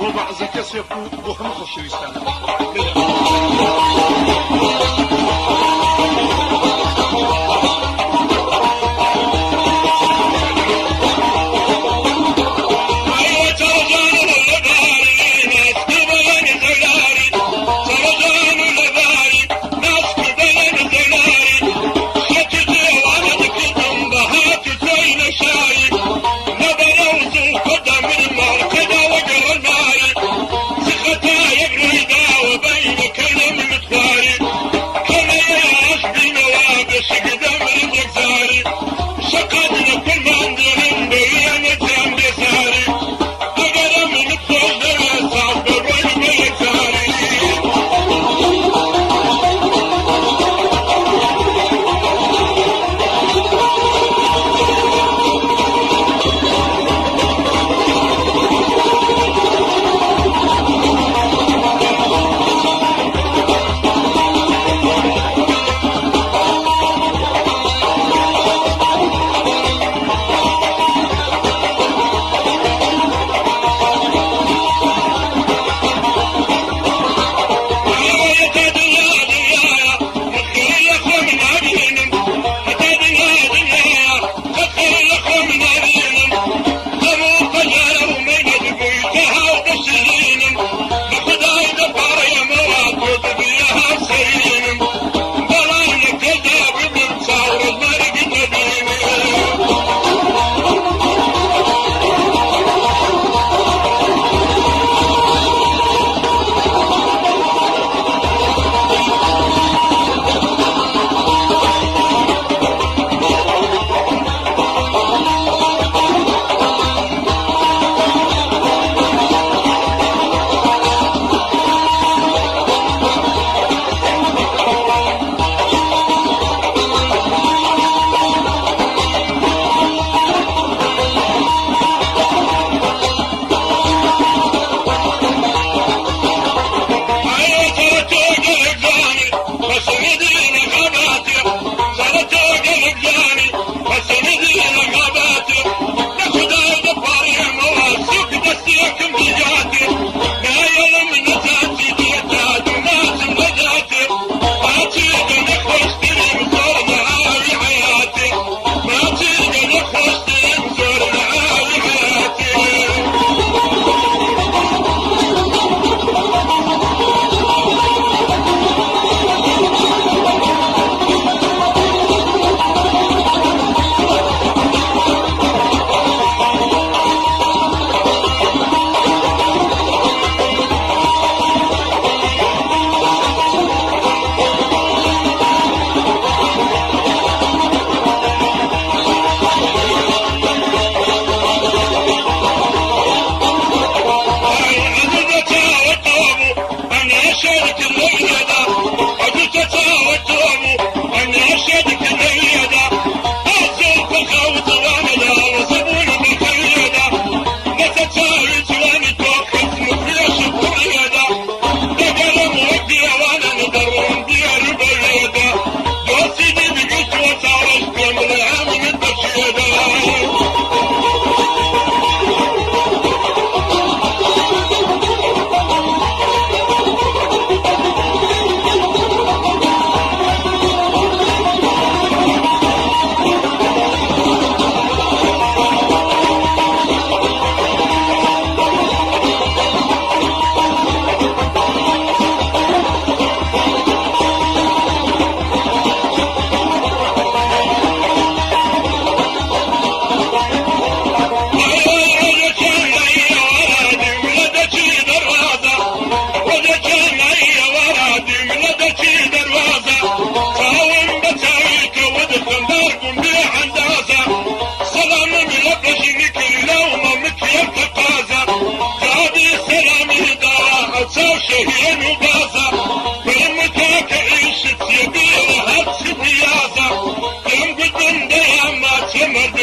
وضع زكاة سيفوت بو 25 çarşıya mı gaza? Benim mütaka eşit yediğine hadsi piyaza. Yan gıdın dayanma çemirdi.